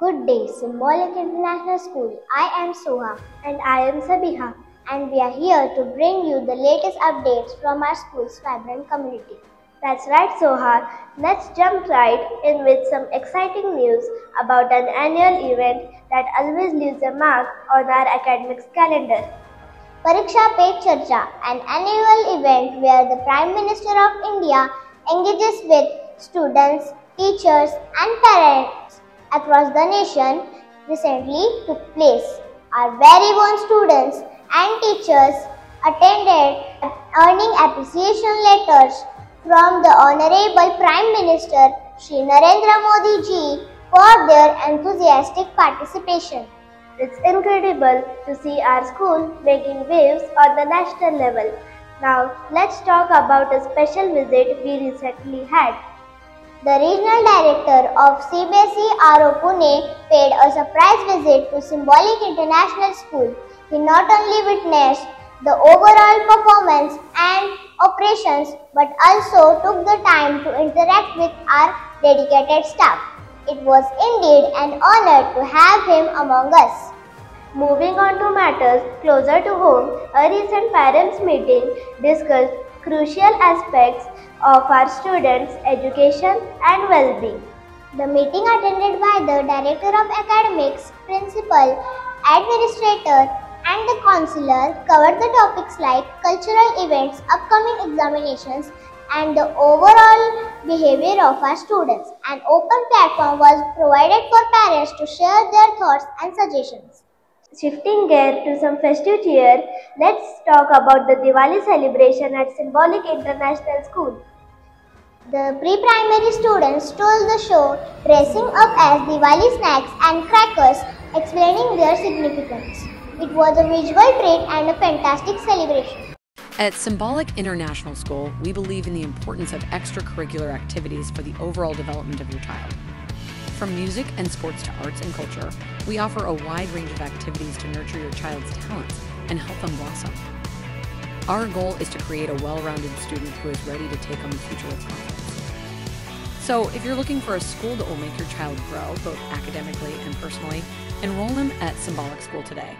Good day, Symbolic International School. I am Soha and I am Sabiha and we are here to bring you the latest updates from our school's vibrant community. That's right, Soha. Let's jump right in with some exciting news about an annual event that always leaves a mark on our academics calendar. Pariksha Pe Charcha, an annual event where the Prime Minister of India engages with students, teachers and parents across the nation recently took place. Our very own students and teachers attended earning appreciation letters from the Honorable Prime Minister Shri Narendra Modi ji for their enthusiastic participation. It's incredible to see our school making waves on the national level. Now, let's talk about a special visit we recently had. The regional director of CBSE RO Pune paid a surprise visit to Symbolic International School. He not only witnessed the overall performance and operations but also took the time to interact with our dedicated staff. It was indeed an honor to have him among us. Moving on to matters closer to home, a recent parents meeting discussed crucial aspects of our students' education and well-being. The meeting attended by the Director of Academics, Principal, Administrator and the Counselor covered the topics like cultural events, upcoming examinations and the overall behavior of our students. An open platform was provided for parents to share their thoughts and suggestions. Shifting gear to some festive cheer, let's talk about the Diwali celebration at Symbolic International School. The pre-primary students stole the show, dressing up as Diwali snacks and crackers, explaining their significance. It was a visual treat and a fantastic celebration. At Symbolic International School, we believe in the importance of extracurricular activities for the overall development of your child. From music and sports to arts and culture, we offer a wide range of activities to nurture your child's talents and help them blossom. Our goal is to create a well rounded student who is ready to take on the future with confidence. So, if you're looking for a school that will make your child grow, both academically and personally, enroll them at Symbolic School today.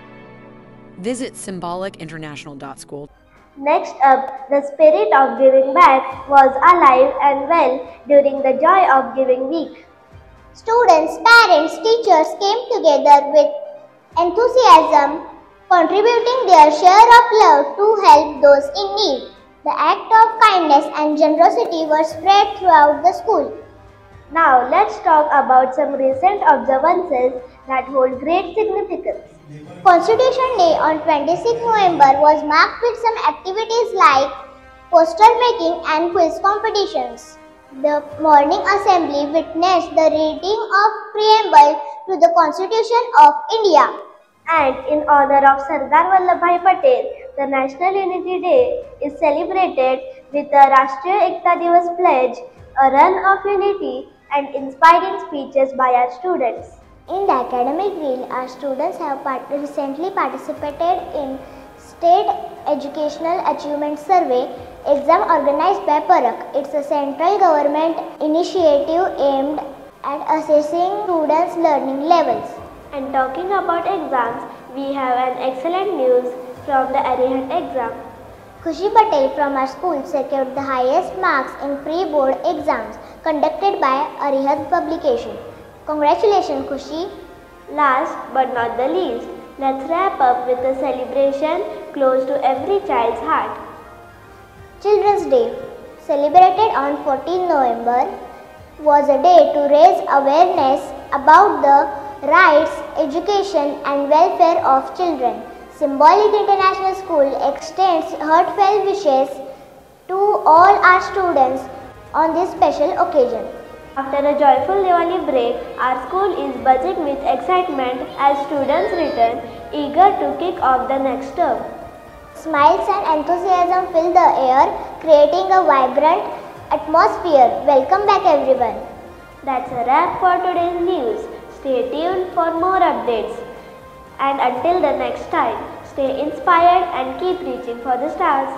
Visit symbolicinternational.school. Next up, the spirit of giving back was alive and well during the Joy of Giving Week. Students, parents, teachers came together with enthusiasm, contributing their share of love to help those in need. The act of kindness and generosity were spread throughout the school. Now let's talk about some recent observances that hold great significance. Constitution Day on 26 November was marked with some activities like poster making and quiz competitions. The morning assembly witnessed the reading of preamble to the Constitution of India. And in honor of Sardar Vallabhbhai Patel, the National Unity Day is celebrated with the Rashtriya Ekta Divas pledge, a run of unity and inspiring speeches by our students. In the academic reel, our students have part recently participated in State Educational Achievement Survey exam organized by PARAKH. It's a central government initiative aimed at assessing students' learning levels. And talking about exams, we have an excellent news from the Arihant exam. Khushi Patel from our school secured the highest marks in pre-board exams conducted by Arihant publication. Congratulations Khushi. Last but not the least, let's wrap up with a celebration close to every child's heart. Children's Day, celebrated on 14 November, was a day to raise awareness about the rights, education and welfare of children. Symbolic International School extends heartfelt wishes to all our students on this special occasion. After a joyful Diwali break, our school is buzzing with excitement as students return, eager to kick off the next term. Smiles and enthusiasm fill the air, creating a vibrant atmosphere. Welcome back everyone. That's a wrap for today's news. Stay tuned for more updates. And until the next time, stay inspired and keep reaching for the stars.